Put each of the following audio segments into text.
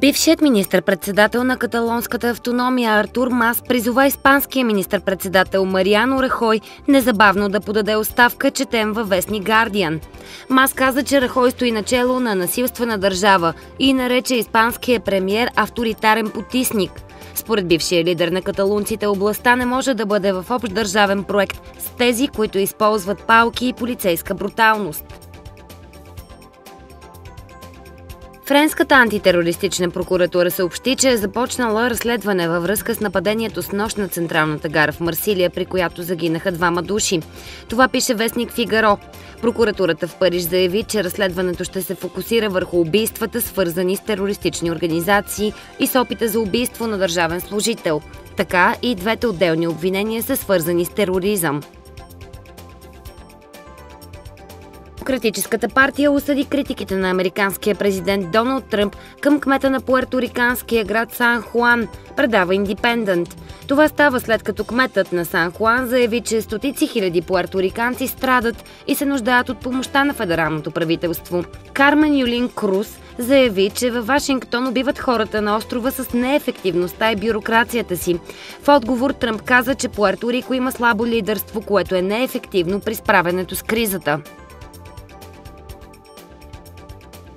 Бившият министр-председател на каталонската автономия Артур Мас призова испанския министр-председател Мариано Рахой незабавно да подаде оставка, четем във вестник Гардиан. Мас каза, че Рахой стои начело на насилствена държава и нарече испанския премьер авторитарен потисник. Според бившия лидер на каталунците, областта не може да бъде в общ държавен проект с тези, които използват палки и полицейска бруталност. Френската антитерористична прокуратура съобщи, че е започнала разследване във връзка с нападението с нощ на Централната гара в Марсилия, при която загинаха двама души. Това пише вестник Фигаро. Прокуратурата в Париж заяви, че разследването ще се фокусира върху убийствата, свързани с терористични организации и с опита за убийство на държавен служител. Така и двете отделни обвинения са свързани с тероризъм. Демократическата партия осъди критиките на американския президент Доналд Тръмп към кмета на пуерториканския град Сан Хуан, предава Индипендент. Това става след като кметът на Сан Хуан заяви, че стотици хиляди пуерториканци страдат и се нуждаят от помощта на федералното правителство. Кармен Юлин Круз заяви, че във Вашингтон убиват хората на острова с неефективността и бюрокрацията си. В отговор Тръмп каза, че Пуерто Рико има слабо лидерство, което е неефективно при справянето с кризата.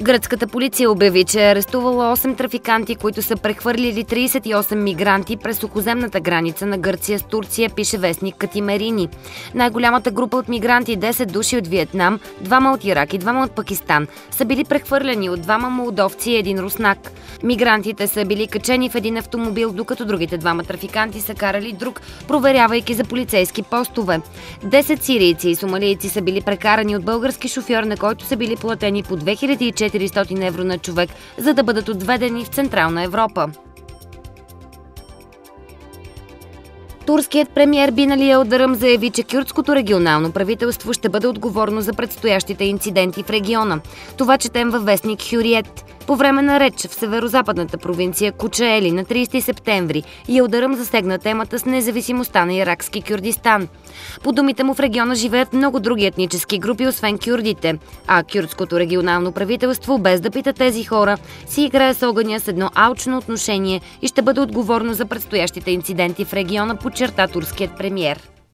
Гръцката полиция обяви, че е арестувала 8 трафиканти, които са прехвърлили 38 мигранти през окоземната граница на Гърция с Турция, пише вестник Катимерини. Най-голямата група от мигранти, 10 души от Виетнам, двама от Ирак и двама от Пакистан, са били прехвърлени от двама молдовци и един руснак. Мигрантите са били качени в един автомобил, докато другите двама трафиканти са карали друг, проверявайки за полицейски постове. 10 сирийци и сомалийци са били прекарани от български шофьор, на който са били платени по 2004 400 евро на човек, за да бъдат отведени в Централна Европа. Турският премьер Бинали Елдаръм заяви, че кюрдското регионално правителство ще бъде отговорно за предстоящите инциденти в региона. Това четем във вестник Хюриет. По време на реч в северо-западната провинция Кучаели на 30 септември Елдаръм засегна темата с независимостта на иракски Кюрдистан. По думите му в региона живеят много други етнически групи, освен кюрдите, а кюрдското регионално правителство, без да пита тези хора, си играе с огъня с едно алчно отношение и ще бъде отговорно за предстоящите инциденти в региона, подчерта турският премьер.